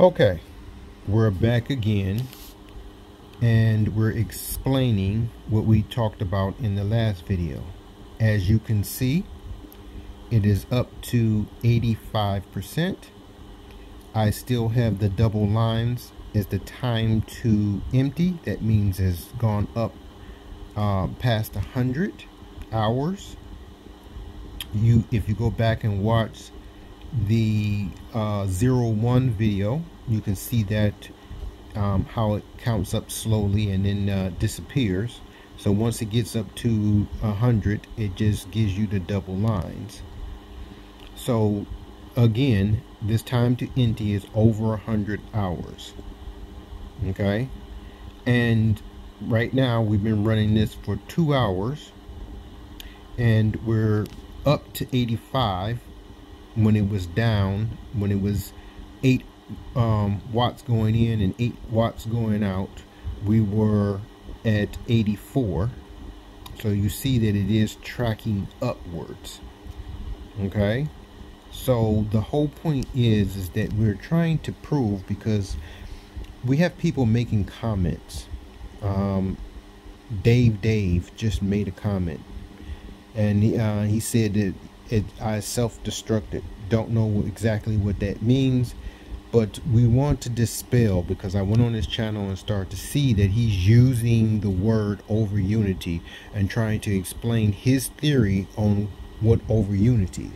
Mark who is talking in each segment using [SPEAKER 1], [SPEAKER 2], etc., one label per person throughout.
[SPEAKER 1] Okay, we're back again and we're explaining what we talked about in the last video. As you can see, it is up to 85%. I still have the double lines as the time to empty. That means it's gone up uh, past 100 hours. You, If you go back and watch the uh, zero one video. You can see that um, how it counts up slowly and then uh, disappears. So once it gets up to a hundred it just gives you the double lines. So again this time to empty is over a hundred hours. Okay? And right now we've been running this for two hours. And we're up to 85 when it was down, when it was 8 um, watts going in and 8 watts going out, we were at 84. So you see that it is tracking upwards. Okay? So the whole point is is that we're trying to prove because we have people making comments. Um, Dave Dave just made a comment and he, uh, he said that it I self-destructed. Don't know exactly what that means, but we want to dispel because I went on his channel and started to see that he's using the word over unity and trying to explain his theory on what over unity,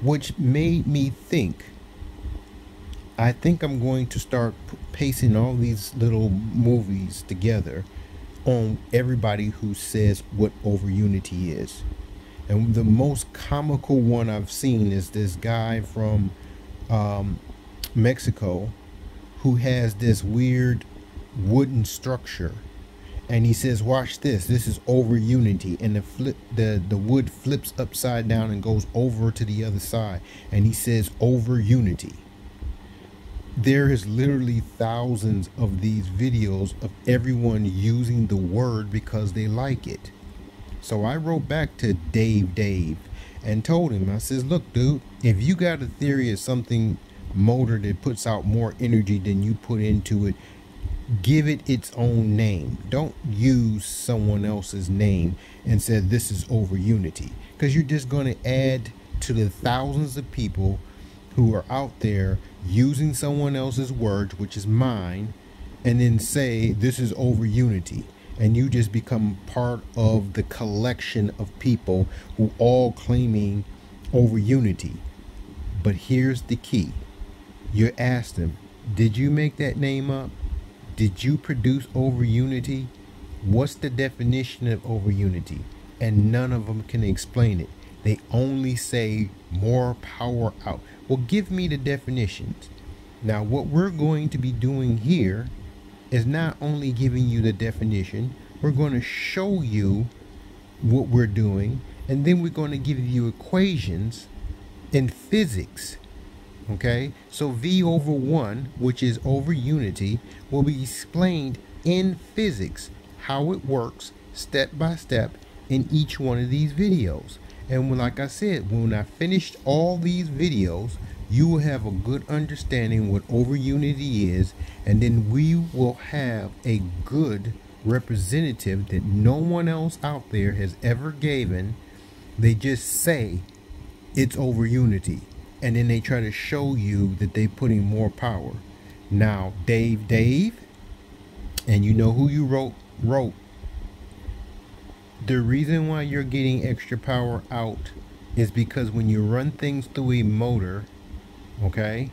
[SPEAKER 1] which made me think. I think I'm going to start pacing all these little movies together on everybody who says what over unity is. And the most comical one I've seen is this guy from um, Mexico who has this weird wooden structure. And he says, watch this. This is over unity. And the flip the, the wood flips upside down and goes over to the other side. And he says over unity. There is literally thousands of these videos of everyone using the word because they like it. So I wrote back to Dave Dave and told him, I says, look, dude, if you got a theory of something motor that puts out more energy than you put into it, give it its own name. Don't use someone else's name and say this is over unity because you're just going to add to the thousands of people who are out there using someone else's words, which is mine, and then say this is over unity and you just become part of the collection of people who all claiming over unity. But here's the key. You ask them, did you make that name up? Did you produce over unity? What's the definition of over unity? And none of them can explain it. They only say more power out. Well, give me the definitions. Now, what we're going to be doing here is not only giving you the definition, we're going to show you what we're doing, and then we're going to give you equations in physics. Okay, so V over 1, which is over unity, will be explained in physics how it works step by step in each one of these videos. And when, like I said, when I finished all these videos, you will have a good understanding what over unity is. And then we will have a good representative that no one else out there has ever given. They just say it's over unity and then they try to show you that they're putting more power. Now dave dave and you know who you wrote wrote the reason why you're getting extra power out is because when you run things through a motor okay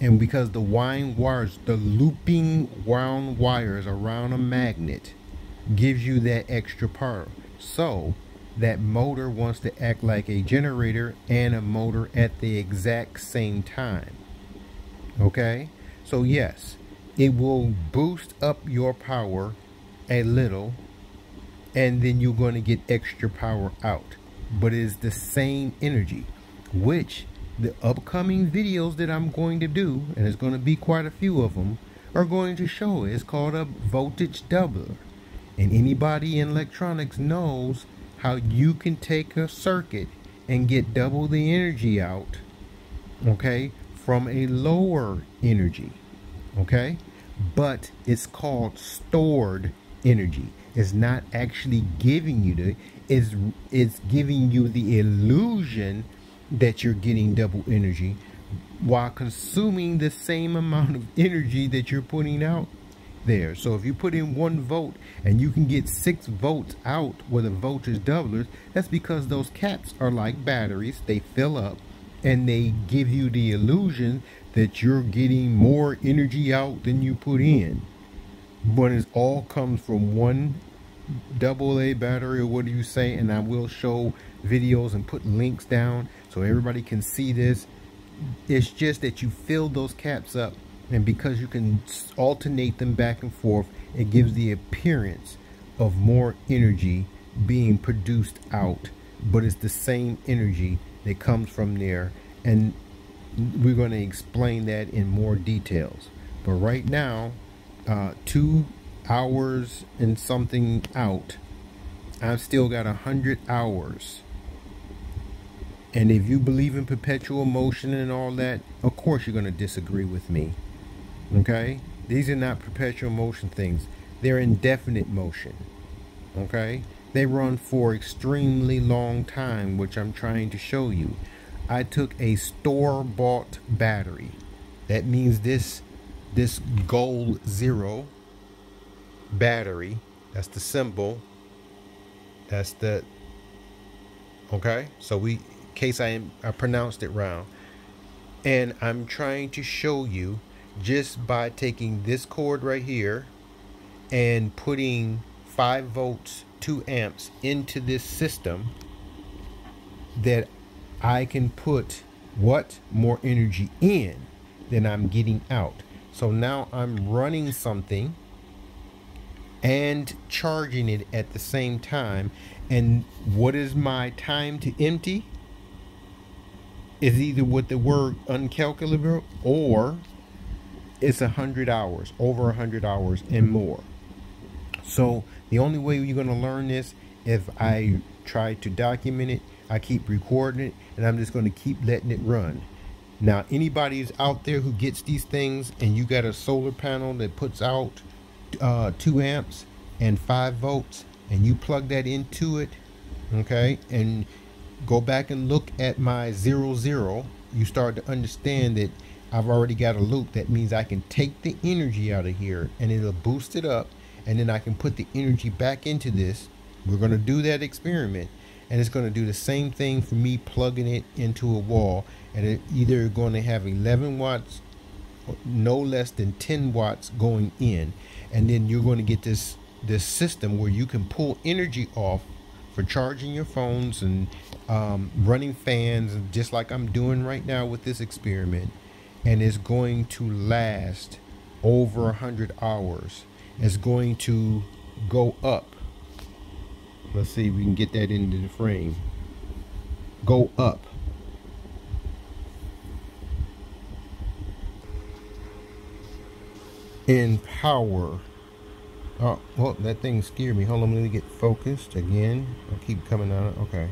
[SPEAKER 1] and because the wind wires the looping wound wires around a magnet gives you that extra power. So that motor wants to act like a generator and a motor at the exact same time okay? So yes it will boost up your power a little and then you're going to get extra power out but it is the same energy which the upcoming videos that I'm going to do, and it's going to be quite a few of them, are going to show. It's called a voltage doubler. And anybody in electronics knows how you can take a circuit and get double the energy out, okay, from a lower energy. Okay? But it's called stored energy. It's not actually giving you the it's it's giving you the illusion that you're getting double energy while consuming the same amount of energy that you're putting out there. So if you put in one volt and you can get six volts out where the voltage doublers, that's because those caps are like batteries. They fill up and they give you the illusion that you're getting more energy out than you put in. But it all comes from one double A battery or what do you say? And I will show videos and put links down so everybody can see this. It's just that you fill those caps up and because you can alternate them back and forth it gives the appearance of more energy being produced out but it's the same energy that comes from there and we're going to explain that in more details but right now uh, two hours and something out I've still got a hundred hours. And if you believe in perpetual motion and all that of course you're going to disagree with me okay? These are not perpetual motion things. They're indefinite motion okay? They run for extremely long time which I'm trying to show you. I took a store-bought battery. That means this this Goal Zero battery. That's the symbol. That's the okay? So we case I, am, I pronounced it wrong. And I'm trying to show you just by taking this cord right here and putting 5 volts 2 amps into this system that I can put what? More energy in than I'm getting out so now I'm running something and charging it at the same time and what is my time to empty is either with the word uncalculable or it's a hundred hours, over a hundred hours and more. So the only way you're going to learn this if I try to document it, I keep recording it, and I'm just going to keep letting it run. Now, anybody's out there who gets these things and you got a solar panel that puts out uh, two amps and five volts, and you plug that into it, okay, and go back and look at my zero zero, you start to understand that I've already got a loop. That means I can take the energy out of here and it'll boost it up and then I can put the energy back into this. We're going to do that experiment and it's going to do the same thing for me plugging it into a wall and it either going to have 11 watts no less than 10 watts going in and then you're going to get this this system where you can pull energy off for charging your phones and um, running fans just like I'm doing right now with this experiment and is going to last over a hundred hours. It's going to go up. Let's see if we can get that into the frame. Go up. In power. Oh, well, that thing scared me. Hold on, let me get focused again. I keep coming out. Okay.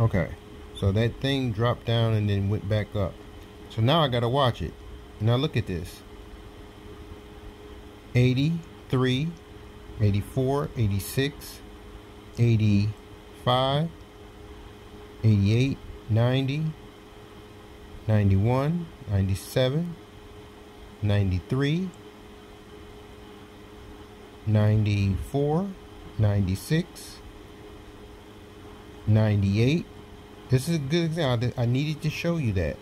[SPEAKER 1] Okay. So that thing dropped down and then went back up. So now I gotta watch it. Now look at this. 83, 84, 86, 85, 88, 90, 91, 97, 93, 94, 96, 98. This is a good example. I needed to show you that.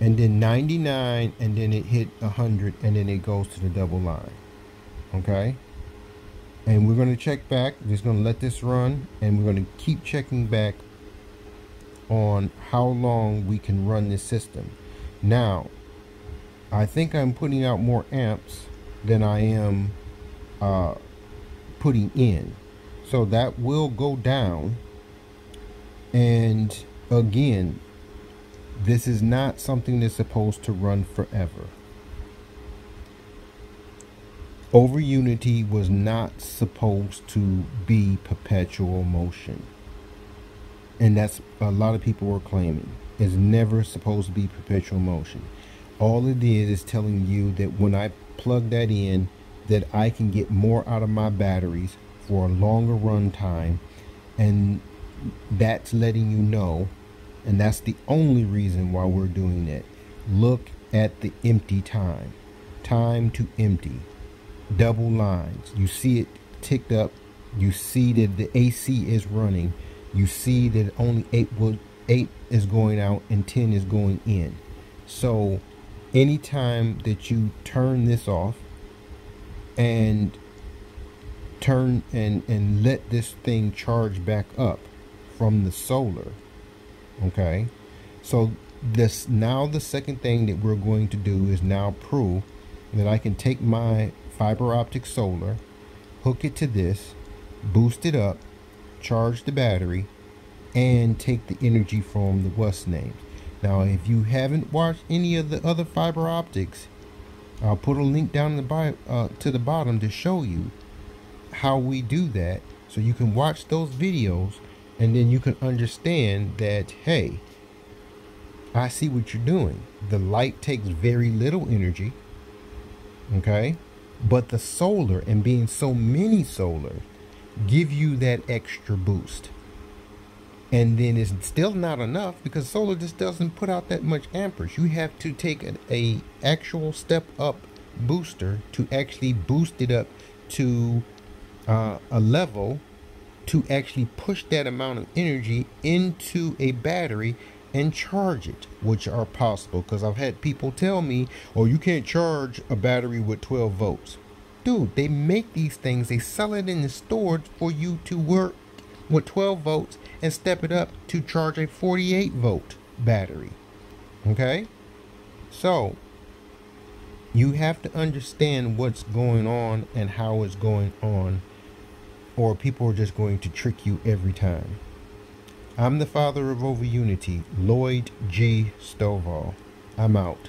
[SPEAKER 1] and then 99 and then it hit 100 and then it goes to the double line okay and we're going to check back We're just going to let this run and we're going to keep checking back on how long we can run this system now I think I'm putting out more amps than I am uh, putting in so that will go down and again this is not something that's supposed to run forever. Over Unity was not supposed to be perpetual motion. and that's a lot of people are claiming is never supposed to be perpetual motion. All it is is telling you that when I plug that in that I can get more out of my batteries for a longer run time and that's letting you know and that's the only reason why we're doing it. look at the empty time. Time to empty. Double lines. You see it ticked up. You see that the AC is running. You see that only 8 will 8 is going out and 10 is going in. So anytime that you turn this off and turn and and let this thing charge back up from the solar okay? So this now the second thing that we're going to do is now prove that I can take my fiber optic solar hook it to this boost it up charge the battery and take the energy from the what's name. Now if you haven't watched any of the other fiber optics I'll put a link down the uh, to the bottom to show you how we do that so you can watch those videos and then you can understand that hey I see what you're doing. The light takes very little energy okay? But the solar and being so many solar give you that extra boost and then it's still not enough because solar just doesn't put out that much amperage. You have to take a, actual step up booster to actually boost it up to uh, a level to actually push that amount of energy into a battery and charge it which are possible. Because I've had people tell me oh you can't charge a battery with 12 volts. Dude they make these things they sell it in the store for you to work with 12 volts and step it up to charge a 48 volt battery. Okay? So, you have to understand what's going on and how it's going on, or people are just going to trick you every time. I'm the father of over unity, Lloyd G. Stovall. I'm out.